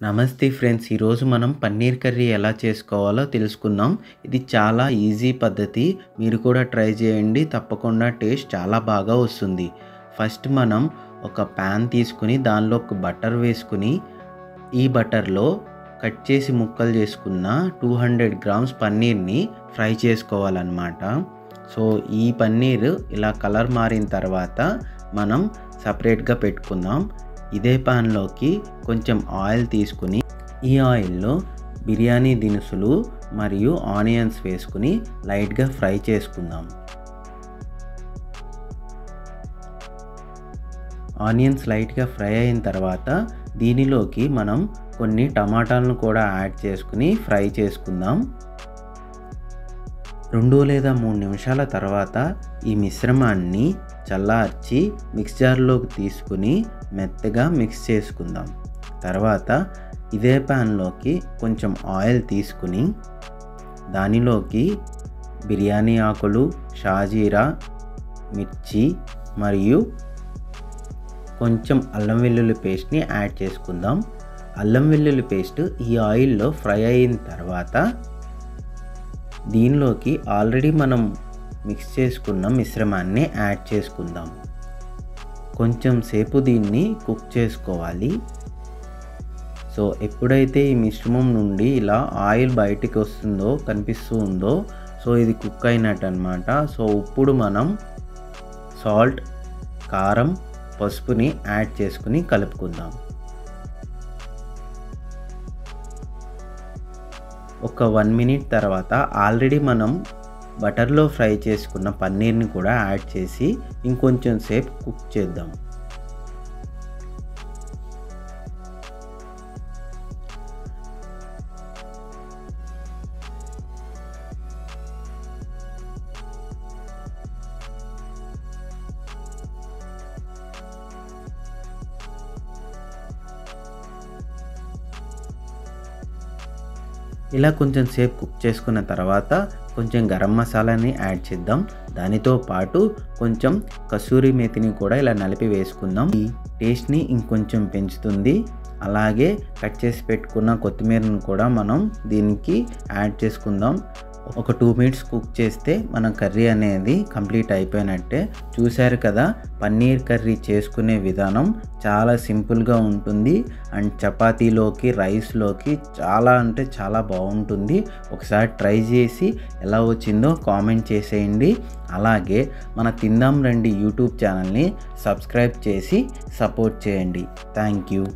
నమస్తే ఫ్రెండ్స్ ఈరోజు మనం పన్నీర్ కర్రీ ఎలా చేసుకోవాలో తెలుసుకుందాం. ఇది చాలా ఈజీ పద్ధతి. మీరు కూడా ట్రై చేయండి తప్పకుండా టేస్ట్ చాలా బాగా వస్తుంది. ఫస్ట్ మనం ఒక ప్యాన్ తీసుకుని దానిలో ఒక బటర్ వేసుకుని ఈ బటర్లో కట్ చేసి ముక్కలు చేసుకున్న టూ హండ్రెడ్ గ్రామ్స్ పన్నీర్ని ఫ్రై చేసుకోవాలన్నమాట. సో ఈ పన్నీర్ ఇలా కలర్ మారిన తర్వాత మనం సపరేట్గా పెట్టుకుందాం. ఇదే పాన్లోకి కొంచెం ఆయిల్ తీసుకుని ఈ ఆయిల్లో బిర్యానీ దినుసులు మరియు ఆనియన్స్ వేసుకుని లైట్గా ఫ్రై చేసుకుందాం. ఆనియన్స్ లైట్గా ఫ్రై అయిన తర్వాత దీనిలోకి మనం కొన్ని టమాటాలను కూడా యాడ్ చేసుకుని ఫ్రై చేసుకుందాం. రెండు లేదా మూడు నిమిషాల తర్వాత ఈ మిశ్రమాన్ని చల్లార్చి మిక్సర్లోకి తీసుకుని మెత్తగా మిక్స్ చేసుకుందాం. తర్వాత ఇదే ప్యాన్లోకి కొంచెం ఆయిల్ తీసుకుని దానిలోకి బిర్యానీ ఆకులు షాజీరా మిర్చి మరియు కొంచెం అల్లం వెల్లుల్లి పేస్ట్ని యాడ్ చేసుకుందాం. అల్లం వెల్లుల్లి పేస్ట్ ఈ ఆయిల్లో ఫ్రై అయిన తర్వాత దీనిలోకి ఆల్రెడీ మనం మిక్స్ చేసుకున్న మిశ్రమాన్ని యాడ్ చేసుకుందాం. కొంచెం సేపు దీన్ని కుక్ చేసుకోవాలి. సో ఎప్పుడైతే ఈ మిశ్రమం నుండి ఇలా ఆయిల్ బయటికి వస్తుందో కనిపిస్తూ ఉందో సో ఇది కుక్ అయినట్టు అనమాట సో ఇప్పుడు మనం సాల్ట్ కారం పసుపుని యాడ్ చేసుకుని కలుపుకుందాం. ఒక వన్ మినిట్ తర్వాత ఆల్రెడీ మనం బటర్లో ఫ్రై చేసుకున్న పన్నీర్ని కూడా యాడ్ చేసి ఇంకొంచెం సేపు కుక్ చేద్దాం. ఇలా కొంచెం సేపు కుక్ చేసుకున్న తర్వాత కొంచెం గరం మసాలాని యాడ్ చేద్దాం. దానితో పాటు కొంచెం కసూరి మేతిని కూడా ఇలా నలిపి వేసుకుందాం. ఈ టేస్ట్ని ఇంకొంచెం పెంచుతుంది. అలాగే కట్ చేసి పెట్టుకున్న కొత్తిమీరను కూడా మనం దీనికి యాడ్ చేసుకుందాం. ఒక టూ మినిట్స్ కుక్ చేస్తే మన కర్రీ అనేది కంప్లీట్ అయిపోయినట్టే. చూశారు కదా పన్నీర్ కర్రీ చేసుకునే విధానం చాలా సింపుల్గా ఉంటుంది. అండ్ చపాతీలోకి రైస్లోకి చాలా అంటే చాలా బాగుంటుంది. ఒకసారి ట్రై చేసి ఎలా వచ్చిందో కామెంట్ చేసేయండి. అలాగే మన తిందాం రండి యూట్యూబ్ ఛానల్ని సబ్స్క్రైబ్ చేసి సపోర్ట్ చేయండి. Thank you.